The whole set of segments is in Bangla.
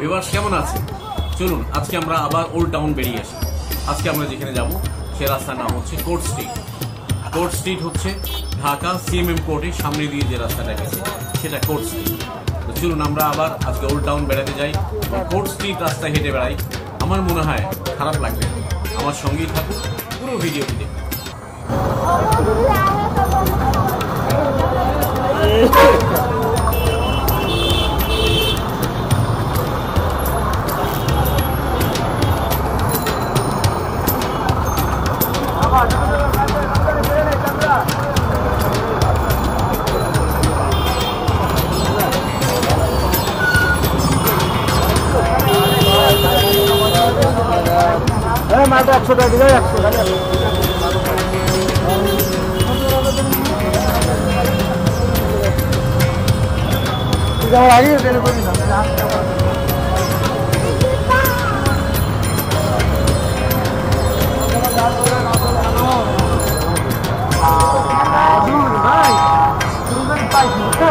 ভিউয়ার্স কেমন আছে চলুন, আজকে আমরা আবার ওল্ড টাউন বেরিয়ে আসি। আজকে আমরা যেখানে যাব, সে রাস্তার নাম হচ্ছে কোর্ট স্ট্রিট কোর্ট স্ট্রিট হচ্ছে ঢাকা সিএমএম কোর্টের সামনে দিয়ে যে রাস্তাটা গেছে, সেটা কোর্ট স্ট্রিট তো চলুন, আমরা আবার আজকে ওল্ড টাউন বেড়াতে যাই কোর্ট স্ট্রিট রাস্তায় হেঁটে বেড়াই। আমার মনে হয় খারাপ লাগবে আমার সঙ্গেই থাকুন, পুরো ভিডিওটি দেখুন হ্যাঁ মাটা একশো টাকা দিলে একশো টাকা যাওয়ার আগে করি না ভাই পাইছি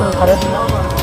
좀 잘해주면